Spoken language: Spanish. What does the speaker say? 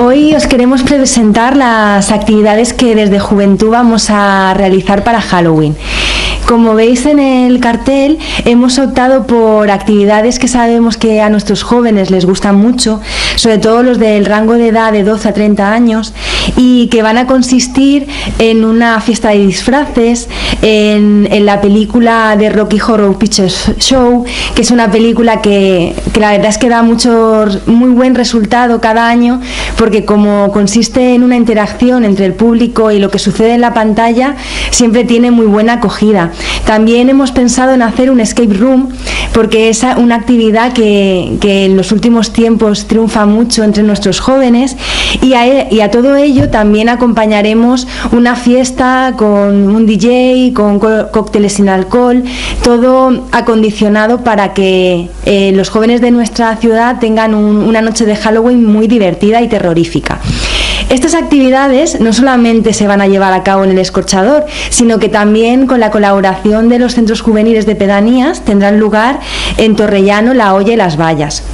Hoy os queremos presentar las actividades que desde Juventud vamos a realizar para Halloween. Como veis en el cartel, hemos optado por actividades que sabemos que a nuestros jóvenes les gustan mucho, sobre todo los del rango de edad de 12 a 30 años, y que van a consistir en una fiesta de disfraces, en, la película de Rocky Horror Picture Show, que es una película que, que la verdad es que da mucho, muy buen resultado cada año, porque como consiste en una interacción entre el público y lo que sucede en la pantalla, siempre tiene muy buena acogida. También hemos pensado en hacer un escape room porque es una actividad que, en los últimos tiempos triunfa mucho entre nuestros jóvenes y a, e, y a, todo ello también acompañaremos una fiesta con un DJ, con cócteles sin alcohol, todo acondicionado para que eh, los jóvenes de nuestra ciudad tengan una noche de Halloween muy divertida y terrorífica. Estas actividades no solamente se van a llevar a cabo en el escorchador, sino que también con la colaboración de los centros juveniles de pedanías tendrán lugar en Torrellano, La Olla y Las Vallas.